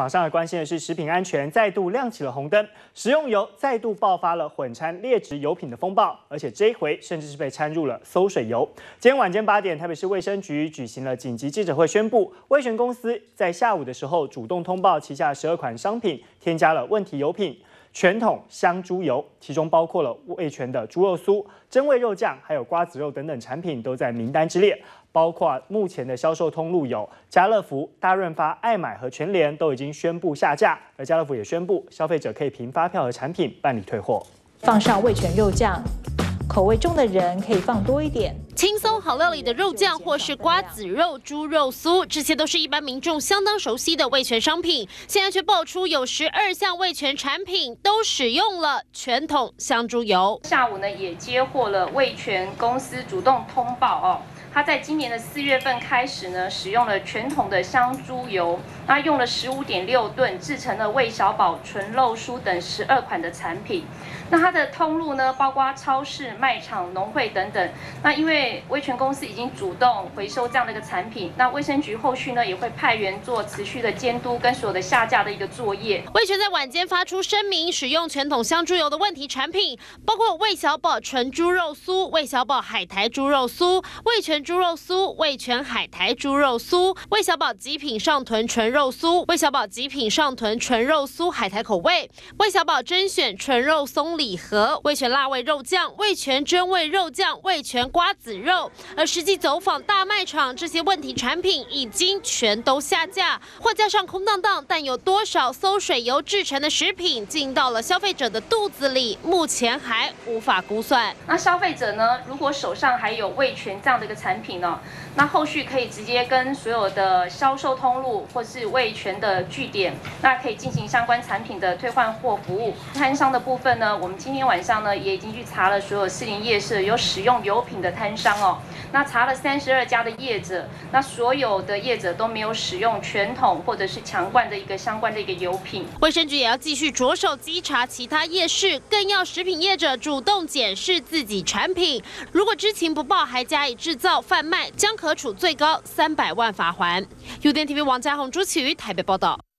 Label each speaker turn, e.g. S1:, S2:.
S1: 场上的关心的是，食品安全再度亮起了红灯，食用油再度爆发了混掺劣质油品的风暴，而且这一回甚至是被掺入了馊水油。今天晚间八点，台北市卫生局举行了紧急记者会，宣布威全公司在下午的时候主动通报旗下十二款商品添加了问题油品。全桶香猪油，其中包括了味全的猪肉酥、真味肉酱，还有瓜子肉等等产品都在名单之列。包括目前的销售通路有家乐福、大润发、爱买和全联都已经宣布下架，而家乐福也宣布消费者可以凭发票和产品办理退货。
S2: 放上味全肉酱。口味重的人可以放多一点，
S3: 轻松好料理的肉酱或是瓜子肉、猪肉酥，这些都是一般民众相当熟悉的味全商品。现在却爆出有十二项味全产品都使用了全桶香猪油。
S4: 下午呢，也接获了味全公司主动通报哦。他在今年的四月份开始呢，使用了全桶的香猪油，那用了十五点六吨制成了魏小宝纯肉酥等十二款的产品。那它的通路呢，包括超市、卖场、农会等等。那因为威全公司已经主动回收这样的一个产品，那卫生局后续呢也会派员做持续的监督跟所有的下架的一个作业。
S3: 威全在晚间发出声明，使用全桶香猪油的问题产品，包括魏小宝纯猪肉酥、魏小宝海苔猪肉酥、味全。猪肉酥、味全海苔猪肉酥、味小宝极品上臀纯肉酥、味小宝极品上臀纯肉酥海苔口味、味小宝甄选纯肉松礼盒、味全辣味肉酱、味全真味肉酱、味全瓜子肉。而实际走访大卖场，这些问题产品已经全都下架，货架上空荡荡，但有多少馊水油制成的食品进到了消费者的肚子里，目前还无法估算。
S4: 那消费者呢？如果手上还有味全这样的一个产，产品呢，那后续可以直接跟所有的销售通路或是味全的据点，那可以进行相关产品的退换货服务。摊商的部分呢，我们今天晚上呢也已经去查了所有四零夜市有使用油品的摊商哦，那查了三十二家的业者，那所有的业者都没有使用全桶或者是强罐的一个相关的一个油品。
S3: 卫生局也要继续着手稽查其他夜市，更要食品业者主动检视自己产品，如果知情不报还加以制造。贩卖将可处最高三百万罚款。UDN TV 王家宏、朱启瑜台北报道。